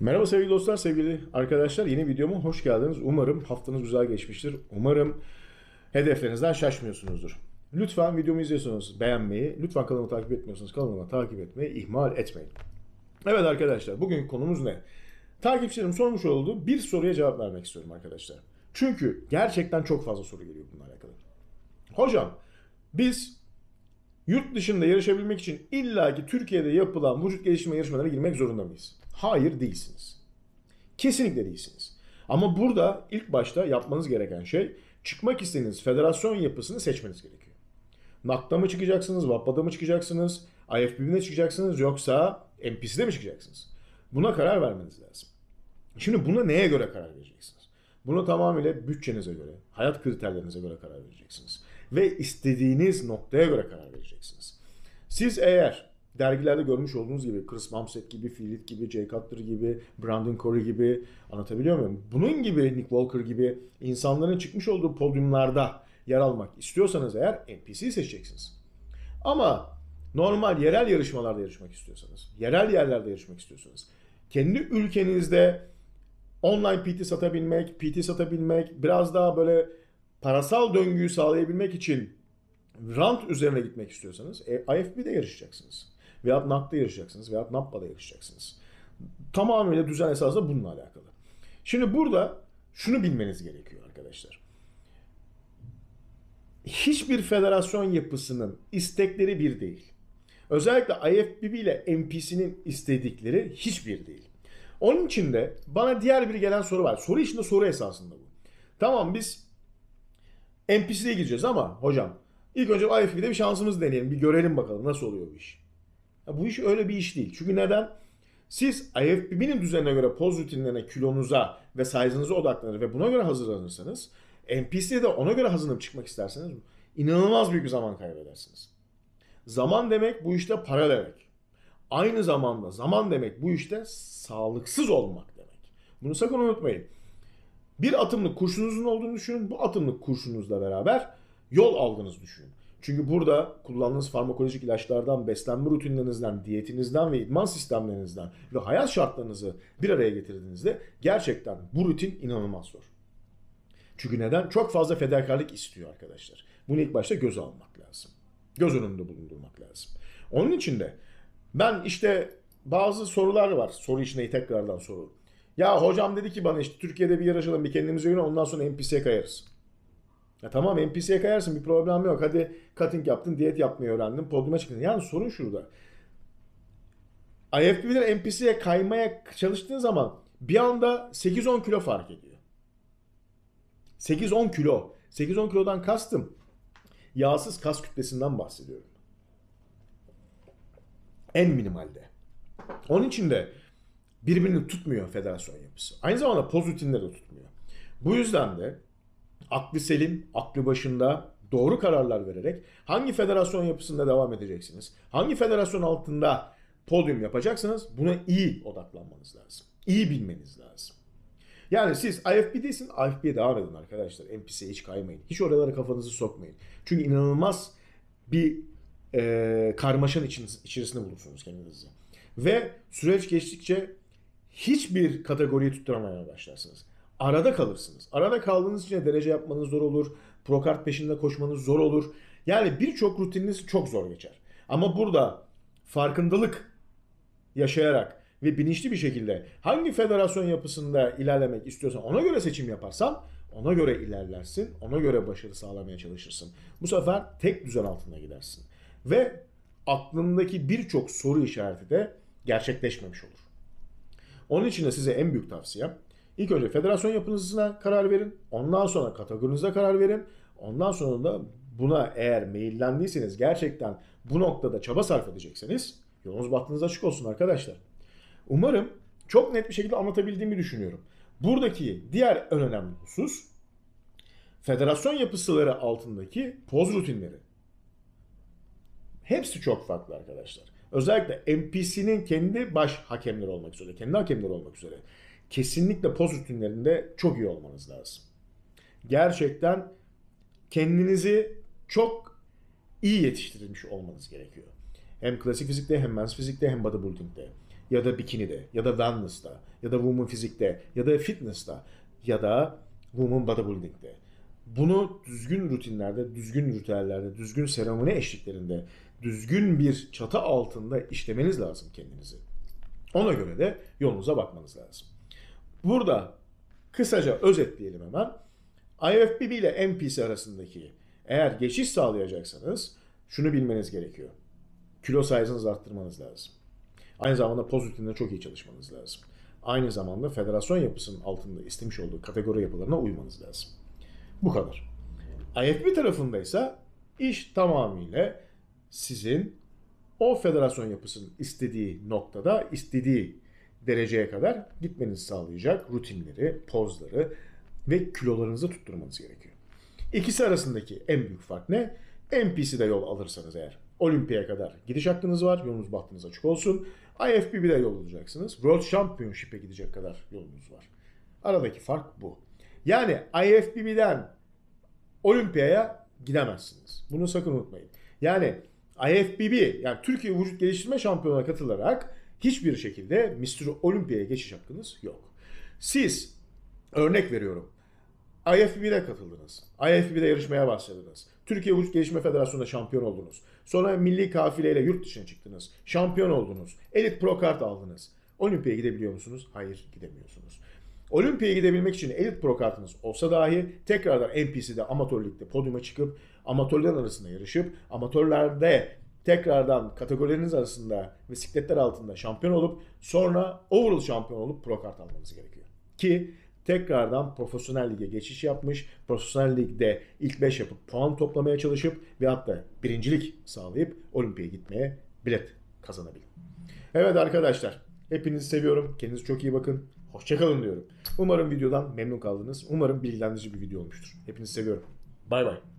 Merhaba sevgili dostlar, sevgili arkadaşlar. Yeni videoma hoş geldiniz. Umarım haftanız güzel geçmiştir. Umarım hedeflerinizden şaşmıyorsunuzdur. Lütfen videomu izliyorsanız beğenmeyi, lütfen kanalımı takip etmiyorsanız kanalıma takip etmeyi ihmal etmeyin. Evet arkadaşlar, bugün konumuz ne? Takipçilerim sormuş olduğu bir soruya cevap vermek istiyorum arkadaşlar. Çünkü gerçekten çok fazla soru geliyor bununla alakalı. Hocam, biz yurt dışında yarışabilmek için illaki Türkiye'de yapılan vücut geliştirme yarışmalarına girmek zorunda mıyız? Hayır değilsiniz. Kesinlikle değilsiniz. Ama burada ilk başta yapmanız gereken şey çıkmak istediğiniz federasyon yapısını seçmeniz gerekiyor. NAC'ta mı çıkacaksınız, VAPA'da mı çıkacaksınız, IFBB'de çıkacaksınız yoksa NPC'de mi çıkacaksınız? Buna karar vermeniz lazım. Şimdi buna neye göre karar vereceksiniz? Bunu tamamıyla bütçenize göre, hayat kriterlerinize göre karar vereceksiniz. Ve istediğiniz noktaya göre karar vereceksiniz. Siz eğer dergilerde görmüş olduğunuz gibi Chris Bumstead gibi, Philip gibi, Jay Cutler gibi, Brandon Corey gibi anlatabiliyor muyum? Bunun gibi Nick Walker gibi insanların çıkmış olduğu podyumlarda yer almak istiyorsanız eğer NPC seçeceksiniz. Ama normal yerel yarışmalarda yarışmak istiyorsanız, yerel yerlerde yarışmak istiyorsanız, kendi ülkenizde online PT satabilmek, PT satabilmek, biraz daha böyle parasal döngüyü sağlayabilmek için rant üzerine gitmek istiyorsanız e, IFB'de yarışacaksınız. Veya NAC'da yarışacaksınız veya NAPBA'da yarışacaksınız. Tamamıyla düzen esasında bununla alakalı. Şimdi burada şunu bilmeniz gerekiyor arkadaşlar. Hiçbir federasyon yapısının istekleri bir değil. Özellikle IFBB ile NPC'nin istedikleri hiçbir değil. Onun için de bana diğer bir gelen soru var. Soru içinde soru esasında bu. Tamam biz NPC'ye gireceğiz ama hocam ilk önce IFB'de bir şansımız deneyelim. Bir görelim bakalım nasıl oluyor bu iş. Ya bu iş öyle bir iş değil. Çünkü neden? Siz IFBB'nin düzenine göre poz rutinlerine, kilonuza ve size'ınıza odaklanır ve buna göre hazırlanırsanız NPC'de de ona göre hazırlanıp çıkmak isterseniz inanılmaz büyük bir zaman kaybedersiniz. Zaman demek bu işte para demek. Aynı zamanda zaman demek bu işte sağlıksız olmak demek. Bunu sakın unutmayın. Bir atımlık kurşunuzun olduğunu düşünün. Bu atımlık kurşunuzla beraber yol aldığınızı düşünün. Çünkü burada kullandığınız farmakolojik ilaçlardan, beslenme rutinlerinizden, diyetinizden ve idman sistemlerinizden ve hayat şartlarınızı bir araya getirdiğinizde gerçekten bu rutin inanılmaz zor. Çünkü neden? Çok fazla fedakarlık istiyor arkadaşlar. Bunu ilk başta göz almak lazım. Göz önünde bulundurmak lazım. Onun için de ben işte bazı sorular var. Soru içine tekrardan soru. Ya hocam dedi ki bana işte Türkiye'de bir yarışalım bir kendimize göre ondan sonra NPC'ye kayarız. Ya tamam NPC'ye kayarsın bir problem yok. Hadi cutting yaptın, diyet yapmayı öğrendin, podyuma çıktın. Yani sorun şurada. IFBB'den NPC'ye kaymaya çalıştığın zaman bir anda 8-10 kilo fark ediyor. 8-10 kilo. 8-10 kilodan kastım yağsız kas kütlesinden bahsediyorum. En minimalde. Onun için de birbirini tutmuyor federasyon yapısı. Aynı zamanda poz de tutmuyor. Bu yüzden de aklı selim, aklı başında doğru kararlar vererek hangi federasyon yapısında devam edeceksiniz? Hangi federasyon altında podyum yapacaksınız? Buna iyi odaklanmanız lazım. İyi bilmeniz lazım. Yani siz IFB'desin, IFB'ye devam edin arkadaşlar. NPC'ye hiç kaymayın. Hiç oralara kafanızı sokmayın. Çünkü inanılmaz bir e, karmaşanın içerisinde bulursunuz kendinizi. Ve süreç geçtikçe hiçbir kategoriyi tutturamaya başlarsınız. Arada kalırsınız. Arada kaldığınız için derece yapmanız zor olur. Prokart peşinde koşmanız zor olur. Yani birçok rutininiz çok zor geçer. Ama burada farkındalık yaşayarak ve bilinçli bir şekilde hangi federasyon yapısında ilerlemek istiyorsan ona göre seçim yaparsan ona göre ilerlersin, ona göre başarı sağlamaya çalışırsın. Bu sefer tek düzen altında gidersin. Ve aklındaki birçok soru işareti de gerçekleşmemiş olur. Onun için de size en büyük tavsiyem ilk önce federasyon yapınızına karar verin. Ondan sonra kategorinize karar verin. Ondan sonra da buna eğer meyillendiyseniz gerçekten bu noktada çaba sarf edecekseniz yolunuz bahtınız açık olsun arkadaşlar. Umarım çok net bir şekilde anlatabildiğimi düşünüyorum. Buradaki diğer en önemli husus federasyon yapısıları altındaki poz rutinleri. Hepsi çok farklı arkadaşlar. Özellikle NPC'nin kendi baş hakemleri olmak üzere, kendi hakemleri olmak üzere kesinlikle poz rutinlerinde çok iyi olmanız lazım. Gerçekten kendinizi çok iyi yetiştirilmiş olmanız gerekiyor. Hem klasik fizikte hem men's fizikte hem bodybuilding'de. ya da bikini'de ya da wellness'ta ya da woman fizikte ya da fitness'ta ya da woman bodybuilding'de bunu düzgün rutinlerde, düzgün ritüellerde, düzgün seremoni eşliklerinde, düzgün bir çatı altında işlemeniz lazım kendinizi. Ona göre de yolunuza bakmanız lazım. Burada kısaca özetleyelim hemen. IFBB ile MPC arasındaki eğer geçiş sağlayacaksanız şunu bilmeniz gerekiyor. Kilo sayınızı arttırmanız lazım. Aynı zamanda poz rutininde çok iyi çalışmanız lazım. Aynı zamanda federasyon yapısının altında istemiş olduğu kategori yapılarına uymanız lazım. Bu kadar. IFB tarafındaysa iş tamamıyla sizin o federasyon yapısının istediği noktada, istediği dereceye kadar gitmenizi sağlayacak rutinleri, pozları ve kilolarınızı tutturmanız gerekiyor. İkisi arasındaki en büyük fark ne? NPC'de yol alırsanız eğer Olimpiyaya kadar gidiş hakkınız var. Yolunuz bahtınız açık olsun. IFBB'de yol alacaksınız. World Championship'e gidecek kadar yolunuz var. Aradaki fark bu. Yani IFBB'den Olimpiyaya gidemezsiniz. Bunu sakın unutmayın. Yani IFBB yani Türkiye Vücut Geliştirme Şampiyonuna katılarak hiçbir şekilde Mr. Olimpiyaya geçiş hakkınız yok. Siz örnek veriyorum. IFBB'de katıldınız. IFBB'de yarışmaya başladınız. Türkiye Vücut Geliştirme Federasyonu'nda şampiyon oldunuz. Sonra milli kafileyle yurt dışına çıktınız. Şampiyon oldunuz. Elit Pro kart aldınız. Olimpiyaya gidebiliyor musunuz? Hayır gidemiyorsunuz. Olimpiyaya gidebilmek için elit pro kartınız olsa dahi tekrardan NPC'de amatör ligde podyuma çıkıp amatörler arasında yarışıp amatörlerde tekrardan kategorileriniz arasında bisikletler altında şampiyon olup sonra overall şampiyon olup pro kart almanız gerekiyor. Ki tekrardan profesyonel lige geçiş yapmış, profesyonel ligde ilk 5 yapıp puan toplamaya çalışıp ve hatta birincilik sağlayıp olimpiyaya gitmeye bilet kazanabilin. Evet arkadaşlar hepinizi seviyorum. Kendinize çok iyi bakın. Hoşçakalın diyorum. Umarım videodan memnun kaldınız. Umarım bilgilendirici bir video olmuştur. Hepinizi seviyorum. Bay bay.